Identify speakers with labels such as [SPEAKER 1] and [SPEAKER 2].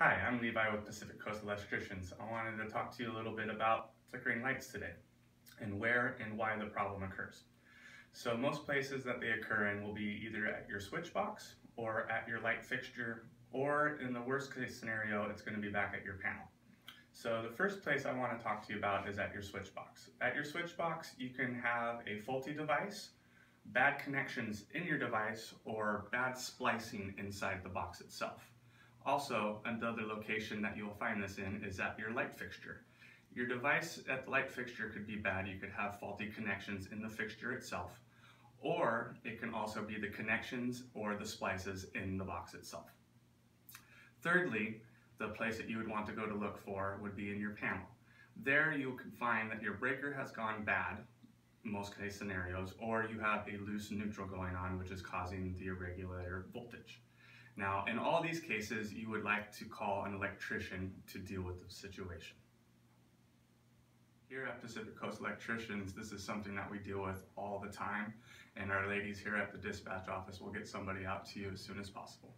[SPEAKER 1] Hi, I'm Levi with Pacific Coast Electricians. I wanted to talk to you a little bit about flickering lights today and where and why the problem occurs. So most places that they occur in will be either at your switch box or at your light fixture or in the worst case scenario it's going to be back at your panel. So the first place I want to talk to you about is at your switch box. At your switch box you can have a faulty device, bad connections in your device, or bad splicing inside the box itself. Also, another location that you'll find this in is at your light fixture. Your device at the light fixture could be bad. You could have faulty connections in the fixture itself, or it can also be the connections or the splices in the box itself. Thirdly, the place that you would want to go to look for would be in your panel. There you can find that your breaker has gone bad, most case scenarios, or you have a loose neutral going on, which is causing the irregular voltage. Now, in all these cases, you would like to call an electrician to deal with the situation. Here at Pacific Coast Electricians, this is something that we deal with all the time, and our ladies here at the dispatch office will get somebody out to you as soon as possible.